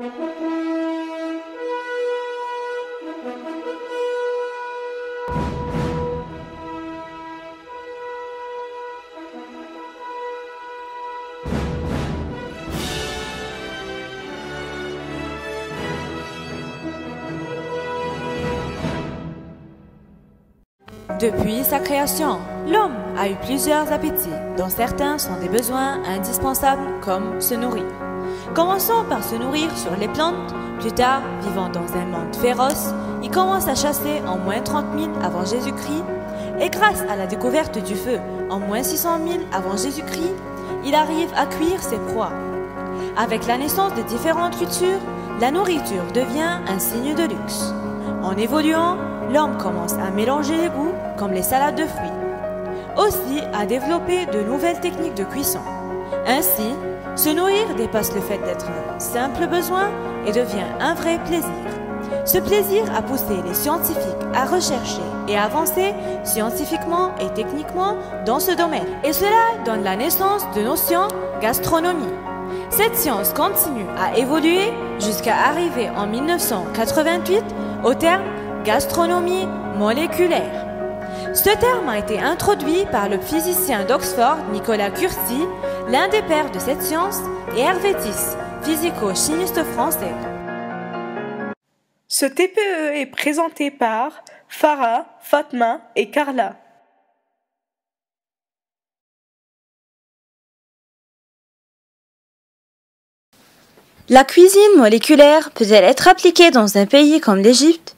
Depuis sa création, l'homme a eu plusieurs appétits, dont certains sont des besoins indispensables comme se nourrir. Commençons par se nourrir sur les plantes, plus tard, vivant dans un monde féroce, il commence à chasser en moins 30 000 avant Jésus-Christ, et grâce à la découverte du feu en moins 600 000 avant Jésus-Christ, il arrive à cuire ses proies. Avec la naissance de différentes cultures, la nourriture devient un signe de luxe. En évoluant, l'homme commence à mélanger les goûts comme les salades de fruits. Aussi à développer de nouvelles techniques de cuisson. Ainsi, se nourrir dépasse le fait d'être un simple besoin et devient un vrai plaisir. Ce plaisir a poussé les scientifiques à rechercher et avancer scientifiquement et techniquement dans ce domaine. Et cela donne la naissance de notions gastronomie. Cette science continue à évoluer jusqu'à arriver en 1988 au terme gastronomie moléculaire. Ce terme a été introduit par le physicien d'Oxford Nicolas Curti, l'un des pères de cette science, et Hervé physico-chimiste français. Ce TPE est présenté par Farah, Fatma et Carla. La cuisine moléculaire peut-elle être appliquée dans un pays comme l'Égypte?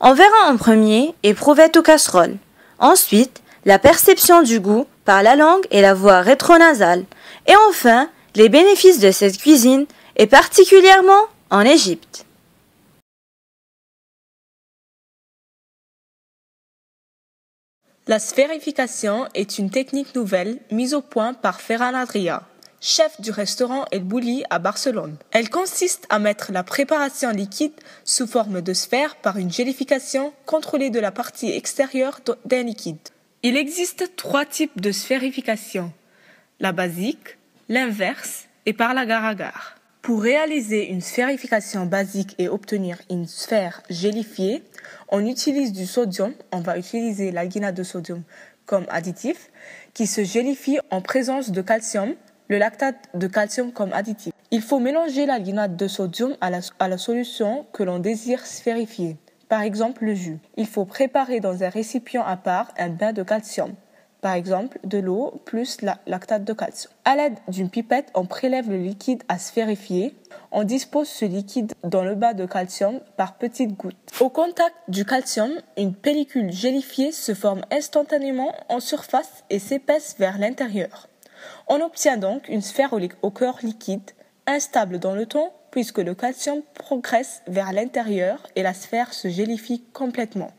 On verra en premier éprouvette ou casserole. Ensuite, la perception du goût par la langue et la voix rétronasale. Et enfin, les bénéfices de cette cuisine, et particulièrement en Égypte. La sphérification est une technique nouvelle mise au point par Ferran Adria chef du restaurant El Bulli à Barcelone. Elle consiste à mettre la préparation liquide sous forme de sphère par une gélification contrôlée de la partie extérieure d'un liquide. Il existe trois types de sphérification. La basique, l'inverse et par la gare Pour réaliser une sphérification basique et obtenir une sphère gélifiée, on utilise du sodium, on va utiliser l'alginate de sodium comme additif, qui se gélifie en présence de calcium le lactate de calcium comme additif. Il faut mélanger l'alginate de sodium à la, solution que l'on désire sphérifier, par exemple le jus. Il faut préparer dans un récipient à part un bain de calcium, par exemple de l'eau plus la lactate de calcium. À l'aide d'une pipette, on prélève le liquide à sphérifier. On dispose ce liquide dans le bain de calcium par petites gouttes. Au contact du calcium, une pellicule gélifiée se forme instantanément en surface et s'épaisse vers l'intérieur. On obtient donc une sphère au cœur liquide, instable dans le temps, puisque le calcium progresse vers l'intérieur et la sphère se gélifie complètement.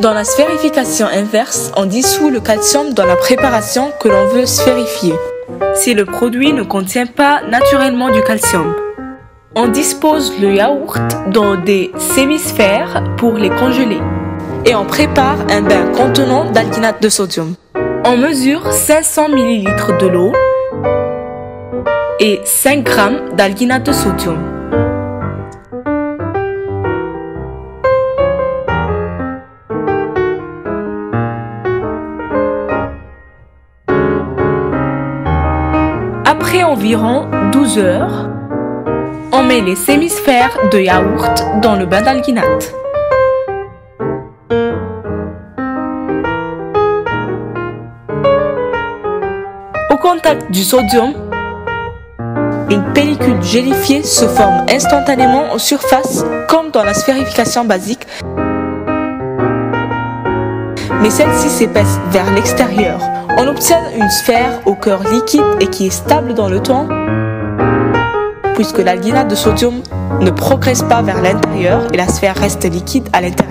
Dans la sphérification inverse, on dissout le calcium dans la préparation que l'on veut sphérifier, si le produit ne contient pas naturellement du calcium. On dispose le yaourt dans des sémisphères pour les congeler et on prépare un bain contenant d'alginate de sodium. On mesure 500 ml de l'eau et 5 g d'alginate de sodium. Après environ 12 heures, on met les sémisphères de yaourt dans le bain d'alginate. Contact du sodium, une pellicule gélifiée se forme instantanément en surface comme dans la sphérification basique, mais celle-ci s'épaisse vers l'extérieur. On obtient une sphère au cœur liquide et qui est stable dans le temps puisque l'alginate de sodium ne progresse pas vers l'intérieur et la sphère reste liquide à l'intérieur.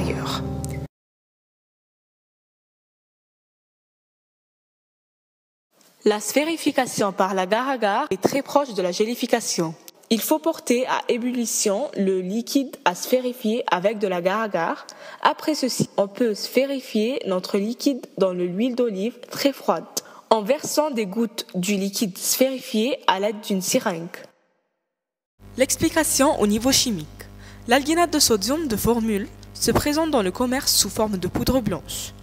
La sphérification par la gare à gare est très proche de la gélification. Il faut porter à ébullition le liquide à sphérifier avec de l'agar-agar. Après ceci, on peut sphérifier notre liquide dans de l'huile d'olive très froide en versant des gouttes du liquide sphérifié à l'aide d'une seringue. L'explication au niveau chimique. L'alginate de sodium de formule se présente dans le commerce sous forme de poudre blanche.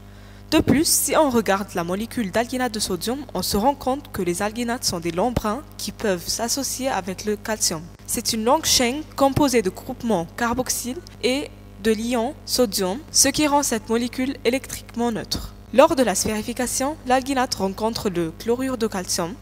De plus, si on regarde la molécule d'alginate de sodium, on se rend compte que les alginates sont des longs brins qui peuvent s'associer avec le calcium. C'est une longue chaîne composée de groupements carboxyle et de l'ion sodium, ce qui rend cette molécule électriquement neutre. Lors de la sphérification, l'alginate rencontre le chlorure de calcium.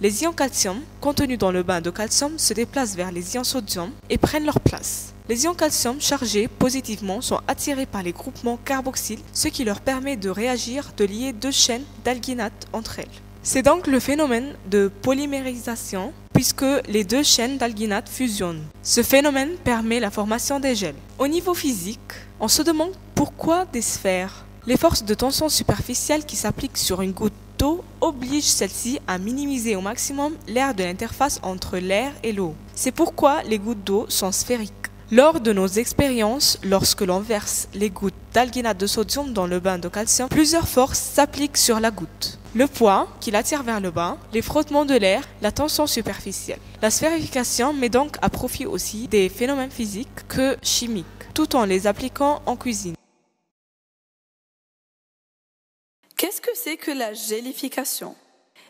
Les ions calcium contenus dans le bain de calcium se déplacent vers les ions sodium et prennent leur place. Les ions calcium chargés positivement sont attirés par les groupements carboxyles, ce qui leur permet de réagir, de lier deux chaînes d'alginate entre elles. C'est donc le phénomène de polymérisation puisque les deux chaînes d'alginate fusionnent. Ce phénomène permet la formation des gels. Au niveau physique, on se demande pourquoi des sphères. Les forces de tension superficielle qui s'appliquent sur une goutte d'eau obligent celle-ci à minimiser au maximum l'air de l'interface entre l'air et l'eau. C'est pourquoi les gouttes d'eau sont sphériques. Lors de nos expériences, lorsque l'on verse les gouttes d'alginate de sodium dans le bain de calcium, plusieurs forces s'appliquent sur la goutte. Le poids qui l'attire vers le bas, les frottements de l'air, la tension superficielle. La sphérification met donc à profit aussi des phénomènes physiques que chimiques, tout en les appliquant en cuisine. Qu'est-ce que c'est que la gélification?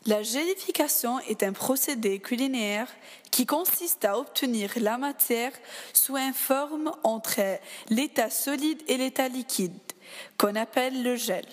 La gélification est un procédé culinaire qui consiste à obtenir la matière sous une forme entre l'état solide et l'état liquide, qu'on appelle le gel.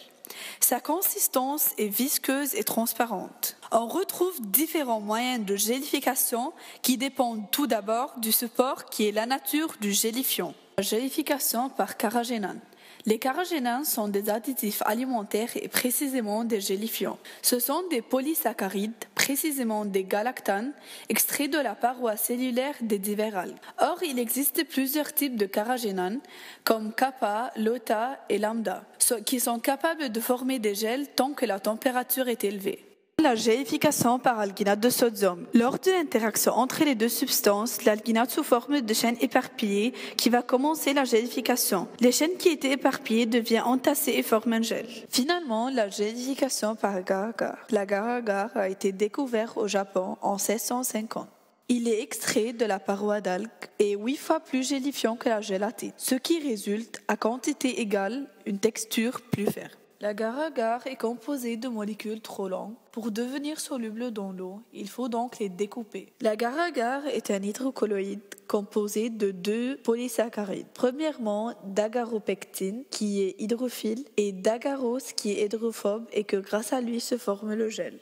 Sa consistance est visqueuse et transparente. On retrouve différents moyens de gélification qui dépendent tout d'abord du support qui est la nature du gélifiant. Gélification par caragénane. Les carragénans sont des additifs alimentaires et précisément des gélifiants. Ce sont des polysaccharides, précisément des galactanes, extraits de la paroi cellulaire des divers algues. Or, il existe plusieurs types de carragénanes, comme kappa, lota et lambda, qui sont capables de former des gels tant que la température est élevée la gélification par alginate de sodium. Lors de l'interaction entre les deux substances, l'alginate sous forme de chaînes éparpillées qui va commencer la gélification. Les chaînes qui étaient éparpillées deviennent entassées et forment un gel. Finalement, la gélification par agar-agar. L'agar-agar a été découvert au Japon en 1650. Il est extrait de la paroi d'algues et huit fois plus gélifiant que la gélatine, ce qui résulte à quantité égale une texture plus ferme. L'agar-agar est composé de molécules trop longues. Pour devenir soluble dans l'eau, il faut donc les découper. L'agar-agar est un hydrocolloïde composé de deux polysaccharides. Premièrement, d'agaropectine qui est hydrophile et d'agarose qui est hydrophobe et que grâce à lui se forme le gel.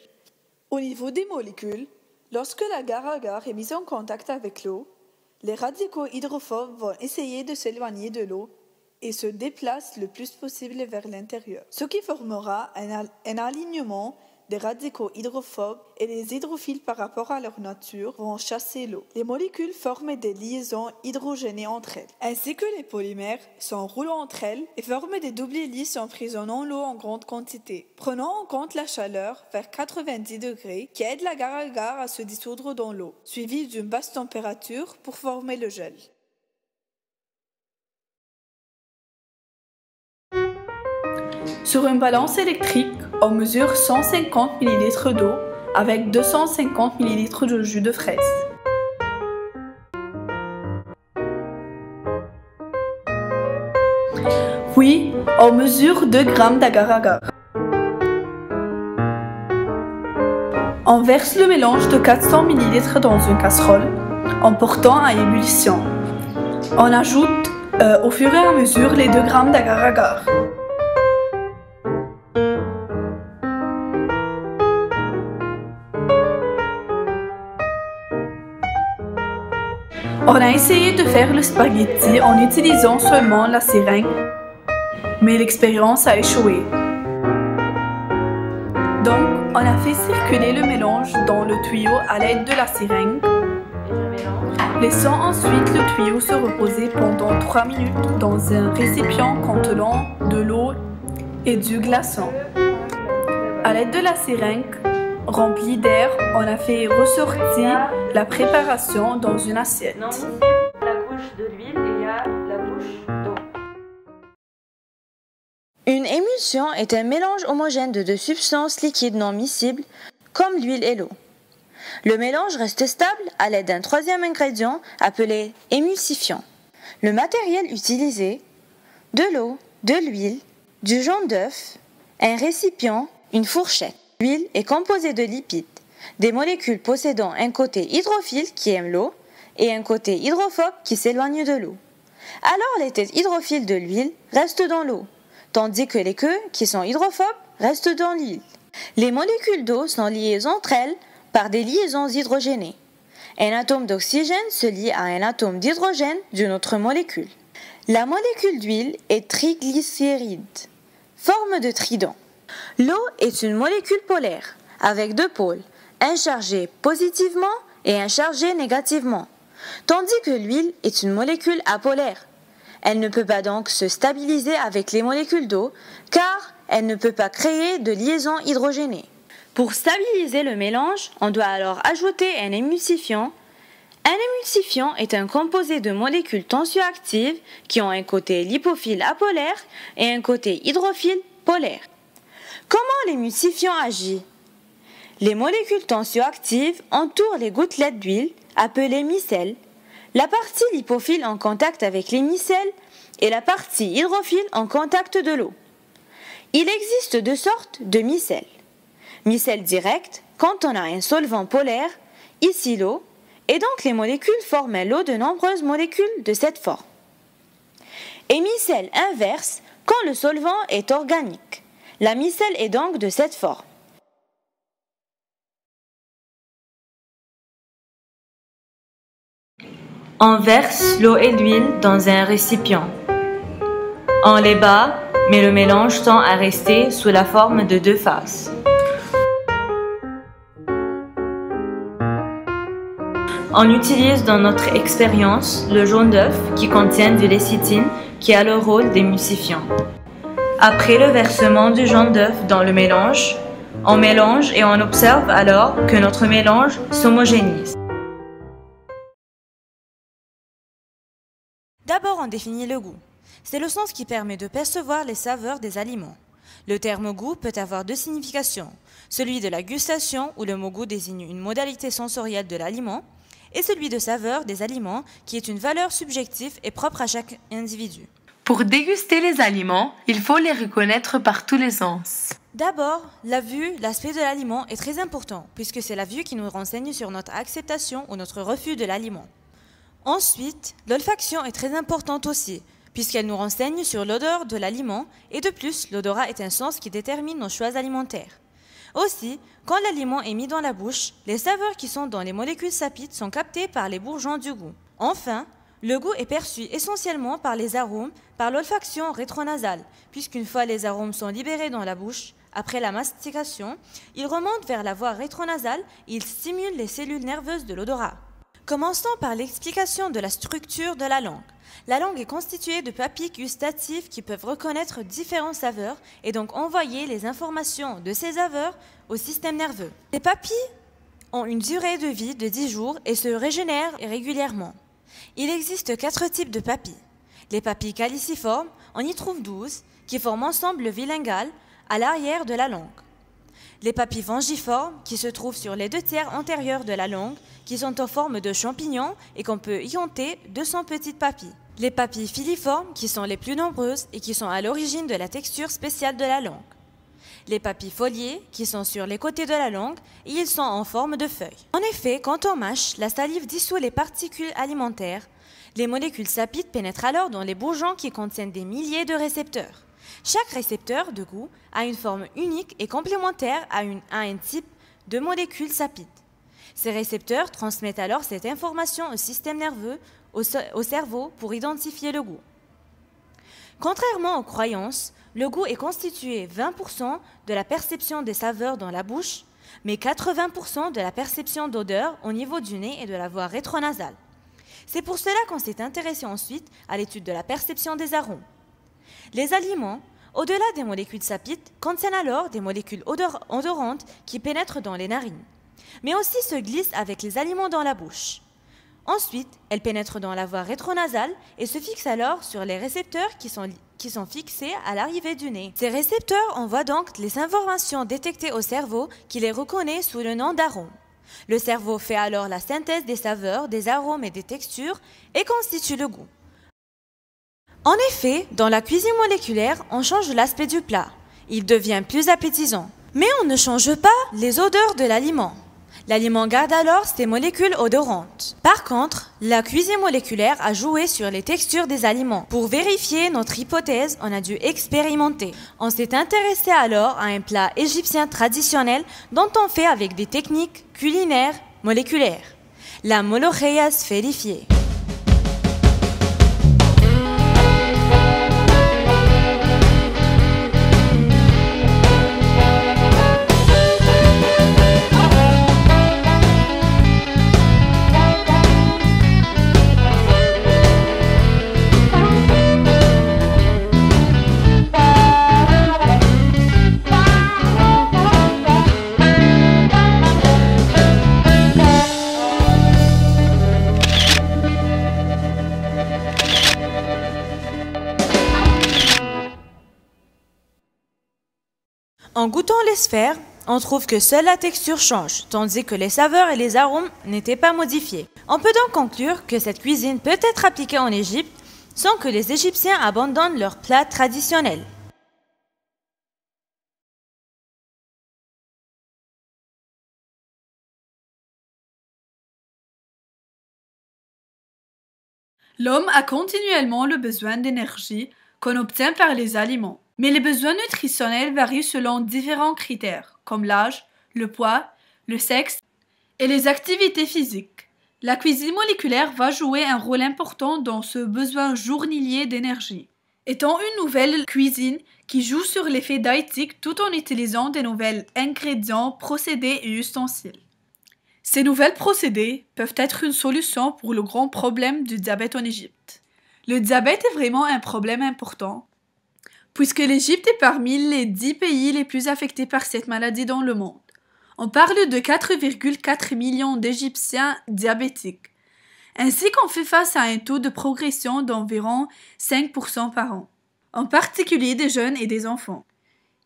Au niveau des molécules, lorsque l'agar-agar est mis en contact avec l'eau, les radicaux hydrophobes vont essayer de s'éloigner de l'eau et se déplace le plus possible vers l'intérieur, ce qui formera un, alignement des radicaux hydrophobes et les hydrophiles par rapport à leur nature vont chasser l'eau. Les molécules forment des liaisons hydrogénées entre elles, ainsi que les polymères s'enroulent entre elles et forment des doublés lisses emprisonnant l'eau en grande quantité. Prenons en compte la chaleur vers 90 degrés qui aide l'agar-agar à se dissoudre dans l'eau, suivie d'une basse température pour former le gel. Sur une balance électrique, on mesure 150 ml d'eau avec 250 ml de jus de fraise. Puis, on mesure 2 g d'agar-agar. On verse le mélange de 400 ml dans une casserole en portant à ébullition. On ajoute euh, au fur et à mesure les 2 g d'agar-agar. On a essayé de faire le spaghetti en utilisant seulement la seringue, mais l'expérience a échoué. Donc, on a fait circuler le mélange dans le tuyau à l'aide de la seringue, laissant ensuite le tuyau se reposer pendant 3 minutes dans un récipient contenant de l'eau et du glaçon. À l'aide de la seringue, rempli d'air, on a fait ressortir la préparation dans une assiette. la couche de l'huile et il y a la couche d'eau. Une émulsion est un mélange homogène de deux substances liquides non miscibles, comme l'huile et l'eau. Le mélange reste stable à l'aide d'un troisième ingrédient appelé émulsifiant. Le matériel utilisé de l'eau, de l'huile, du jaune d'œuf, un récipient, une fourchette. L'huile est composée de lipides, des molécules possédant un côté hydrophile qui aime l'eau et un côté hydrophobe qui s'éloigne de l'eau. Alors les têtes hydrophiles de l'huile restent dans l'eau, tandis que les queues qui sont hydrophobes restent dans l'huile. Les molécules d'eau sont liées entre elles par des liaisons hydrogénées. Un atome d'oxygène se lie à un atome d'hydrogène d'une autre molécule. La molécule d'huile est triglycéride, forme de trident. L'eau est une molécule polaire, avec deux pôles, un chargé positivement et un chargé négativement, tandis que l'huile est une molécule apolaire. Elle ne peut pas donc se stabiliser avec les molécules d'eau, car elle ne peut pas créer de liaison hydrogénée. Pour stabiliser le mélange, on doit alors ajouter un émulsifiant. Un émulsifiant est un composé de molécules tensioactives qui ont un côté lipophile apolaire et un côté hydrophile polaire. Comment l'émulsifiant agit Les molécules tensioactives entourent les gouttelettes d'huile, appelées micelles. La partie lipophile en contact avec les micelles et la partie hydrophile en contact de l'eau. Il existe deux sortes de micelles. Micelle directe, quand on a un solvant polaire, ici l'eau, et donc les molécules forment l'eau de nombreuses molécules de cette forme. Et micelle inverse, quand le solvant est organique. La micelle est donc de cette forme. On verse l'eau et l'huile dans un récipient. On les bat mais le mélange tend à rester sous la forme de deux faces. On utilise dans notre expérience le jaune d'œuf qui contient du lécithine qui a le rôle d'émulsifiant. Après le versement du jaune d'œuf dans le mélange, on mélange et on observe alors que notre mélange s'homogénise. D'abord, on définit le goût. C'est le sens qui permet de percevoir les saveurs des aliments. Le terme goût peut avoir deux significations, celui de la gustation où le mot goût désigne une modalité sensorielle de l'aliment, et celui de saveur des aliments qui est une valeur subjective et propre à chaque individu. Pour déguster les aliments, il faut les reconnaître par tous les sens. D'abord, la vue, l'aspect de l'aliment est très important, puisque c'est la vue qui nous renseigne sur notre acceptation ou notre refus de l'aliment. Ensuite, l'olfaction est très importante aussi, puisqu'elle nous renseigne sur l'odeur de l'aliment et de plus, l'odorat est un sens qui détermine nos choix alimentaires. Aussi, quand l'aliment est mis dans la bouche, les saveurs qui sont dans les molécules sapides sont captées par les bourgeons du goût. Enfin, le goût est perçu essentiellement par les arômes, par l'olfaction rétronasale, puisqu'une fois les arômes sont libérés dans la bouche, après la mastication, ils remontent vers la voie rétronasale et ils stimulent les cellules nerveuses de l'odorat. Commençons par l'explication de la structure de la langue. La langue est constituée de papilles gustatives qui peuvent reconnaître différentes saveurs et donc envoyer les informations de ces saveurs au système nerveux. Les papilles ont une durée de vie de 10 jours et se régénèrent régulièrement. Il existe quatre types de papilles. Les papilles caliciformes, on y trouve 12, qui forment ensemble le bilingual à l'arrière de la langue. Les papilles vangiformes, qui se trouvent sur les deux tiers antérieurs de la langue, qui sont en forme de champignons et qu'on peut y compter 200 petites papilles les papilles filiformes qui sont les plus nombreuses et qui sont à l'origine de la texture spéciale de la langue. Les papilles foliées qui sont sur les côtés de la langue et ils sont en forme de feuilles. En effet, quand on mâche, la salive dissout les particules alimentaires. Les molécules sapides pénètrent alors dans les bourgeons qui contiennent des milliers de récepteurs. Chaque récepteur de goût a une forme unique et complémentaire à, à un type de molécule sapide. Ces récepteurs transmettent alors cette information au système nerveux au, cerveau pour identifier le goût. Contrairement aux croyances, le goût est constitué 20% de la perception des saveurs dans la bouche, mais 80% de la perception d'odeur au niveau du nez et de la voie rétronasale. C'est pour cela qu'on s'est intéressé ensuite à l'étude de la perception des arômes. Les aliments au-delà des molécules sapites, contiennent alors des molécules odorantes qui pénètrent dans les narines, mais aussi se glissent avec les aliments dans la bouche. Ensuite, elles pénètrent dans la voie rétronasale et se fixent alors sur les récepteurs qui sont, qui sont fixés à l'arrivée du nez. Ces récepteurs envoient donc les informations détectées au cerveau qui les reconnaît sous le nom d'arômes. Le cerveau fait alors la synthèse des saveurs, des arômes et des textures et constitue le goût. En effet, dans la cuisine moléculaire, on change l'aspect du plat. Il devient plus appétissant. Mais on ne change pas les odeurs de l'aliment. L'aliment garde alors ses molécules odorantes. Par contre, la cuisine moléculaire a joué sur les textures des aliments. Pour vérifier notre hypothèse, on a dû expérimenter. On s'est intéressé alors à un plat égyptien traditionnel dont on fait avec des techniques culinaires moléculaires. La molocheia sphérifiée. En goûtant les sphères, on trouve que seule la texture change, tandis que les saveurs et les arômes n'étaient pas modifiés. On peut donc conclure que cette cuisine peut être appliquée en Égypte sans que les Égyptiens abandonnent leurs plats traditionnels. L'homme a continuellement le besoin d'énergie qu'on obtient par les aliments. Mais les besoins nutritionnels varient selon différents critères, comme l'âge, le poids, le sexe et les activités physiques. La cuisine moléculaire va jouer un rôle important dans ce besoin journalier d'énergie. Étant une nouvelle cuisine qui joue sur l'effet diététique tout en utilisant des nouveaux ingrédients, procédés et ustensiles. Ces nouvelles procédés peuvent être une solution pour le grand problème du diabète en Égypte. Le diabète est vraiment un problème important puisque l'Égypte est parmi les dix pays les plus affectés par cette maladie dans le monde. On parle de 4,4 millions d'Égyptiens diabétiques, ainsi qu'on fait face à un taux de progression d'environ 5% par an, en particulier des jeunes et des enfants.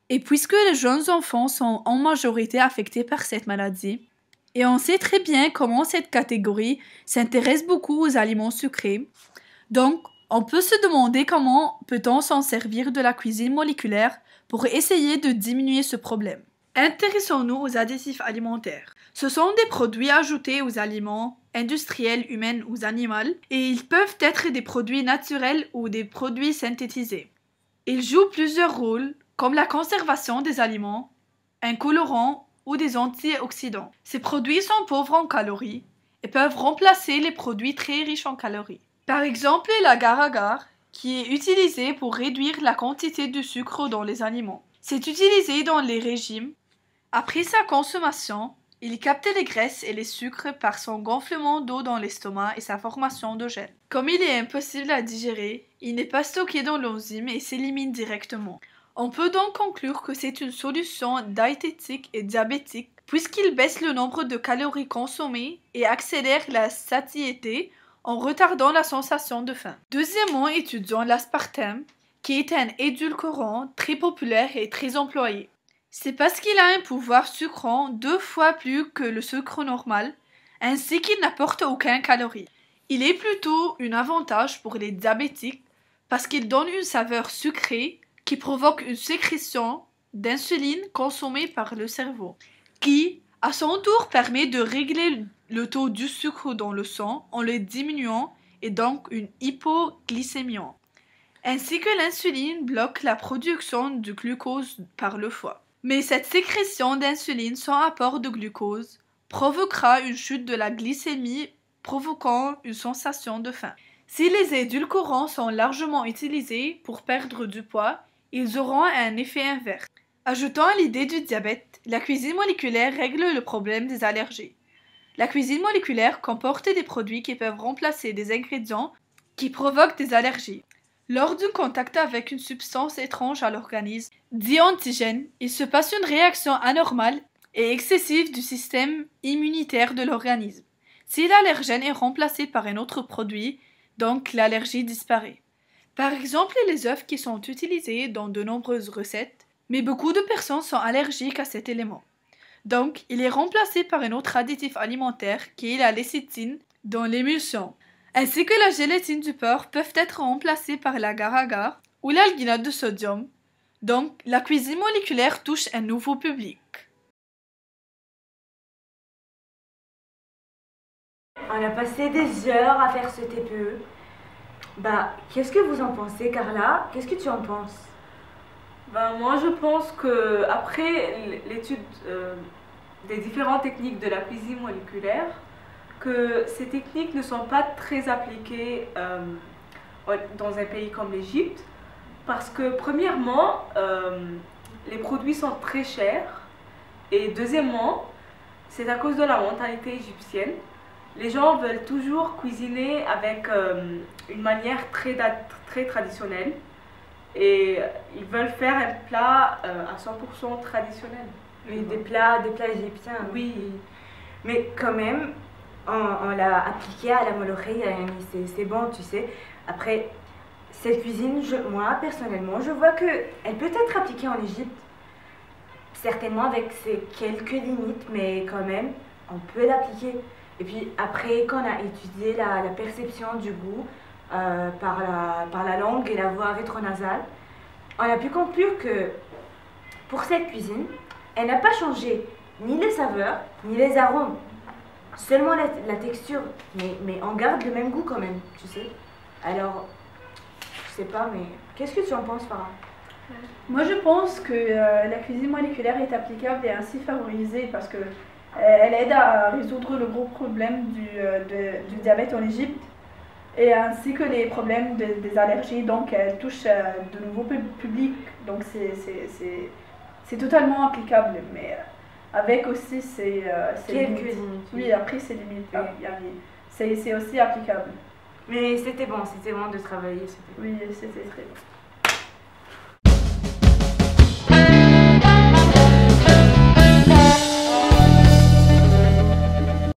Et puisque les jeunes enfants sont en majorité affectés par cette maladie, et on sait très bien comment cette catégorie s'intéresse beaucoup aux aliments sucrés, donc on peut se demander comment peut-on s'en servir de la cuisine moléculaire pour essayer de diminuer ce problème. Intéressons-nous aux additifs alimentaires. Ce sont des produits ajoutés aux aliments industriels, humains ou animaux, et ils peuvent être des produits naturels ou des produits synthétisés. Ils jouent plusieurs rôles, comme la conservation des aliments, un colorant ou des antioxydants. Ces produits sont pauvres en calories et peuvent remplacer les produits très riches en calories. Par exemple, l'agar-agar, qui est utilisé pour réduire la quantité de sucre dans les aliments. C'est utilisé dans les régimes. Après sa consommation, il capte les graisses et les sucres par son gonflement d'eau dans l'estomac et sa formation de gel. Comme il est impossible à digérer, il n'est pas stocké dans l'enzyme et s'élimine directement. On peut donc conclure que c'est une solution diététique et diabétique puisqu'il baisse le nombre de calories consommées et accélère la satiété en retardant la sensation de faim. Deuxièmement, étudions l'aspartame, qui est un édulcorant très populaire et très employé. C'est parce qu'il a un pouvoir sucrant deux fois plus que le sucre normal, ainsi qu'il n'apporte aucun calorie. Il est plutôt un avantage pour les diabétiques parce qu'il donne une saveur sucrée qui provoque une sécrétion d'insuline consommée par le cerveau, qui, à son tour, permet de régler le taux du sucre dans le sang en le diminuant et donc une hypoglycémie. Ainsi que l'insuline bloque la production de glucose par le foie. Mais cette sécrétion d'insuline sans apport de glucose provoquera une chute de la glycémie provoquant une sensation de faim. Si les édulcorants sont largement utilisés pour perdre du poids, ils auront un effet inverse. Ajoutant à l'idée du diabète, la cuisine moléculaire règle le problème des allergies. La cuisine moléculaire comporte des produits qui peuvent remplacer des ingrédients qui provoquent des allergies. Lors d'un contact avec une substance étrange à l'organisme, dit antigène, il se passe une réaction anormale et excessive du système immunitaire de l'organisme. Si l'allergène est remplacé par un autre produit, donc l'allergie disparaît. Par exemple, les œufs qui sont utilisés dans de nombreuses recettes, mais beaucoup de personnes sont allergiques à cet élément. Donc, il est remplacé par un autre additif alimentaire qui est la lécithine dans l'émulsion. Ainsi que la gélatine du porc peuvent être remplacées par l'agar-agar ou l'alginate de sodium. Donc, la cuisine moléculaire touche un nouveau public. On a passé des heures à faire ce TPE. Bah, qu'est-ce que vous en pensez, Carla? Qu'est-ce que tu en penses? Ben, moi, je pense que après l'étude euh, des différentes techniques de la cuisine moléculaire, que ces techniques ne sont pas très appliquées euh, dans un pays comme l'Égypte, parce que premièrement, euh, les produits sont très chers, et deuxièmement, c'est à cause de la mentalité égyptienne. Les gens veulent toujours cuisiner avec une manière très, très traditionnelle et ils veulent faire un plat euh, à 100% traditionnel. Oui, des plats, des plats égyptiens. Oui. Mais quand même, on, l'a appliqué à la molorerie, c'est bon, tu sais. Après, cette cuisine, je, moi personnellement, je vois que elle peut être appliquée en Égypte. Certainement avec ses quelques limites, mais quand même, on peut l'appliquer. Et puis après, quand on a étudié la, perception du goût euh, par, la, par la langue et la voix rétronasale, on a pu conclure que pour cette cuisine, elle n'a pas changé ni les saveurs, ni les arômes. Seulement la, texture, mais, mais on garde le même goût quand même, tu sais. Alors, je sais pas, mais qu'est-ce que tu en penses, Farah? Moi, je pense que euh, la cuisine moléculaire est applicable et ainsi favorisée parce que euh, elle aide à résoudre le gros problème du, du diabète en Égypte et ainsi que les problèmes des allergies. Donc, elle touche euh, de nouveaux publics. Donc, c'est totalement applicable. Mais avec aussi ses, limites. Oui, après, c'est limites. Ah. C'est aussi applicable. Mais c'était bon, c'était bon de travailler. Oui, c'était très bon.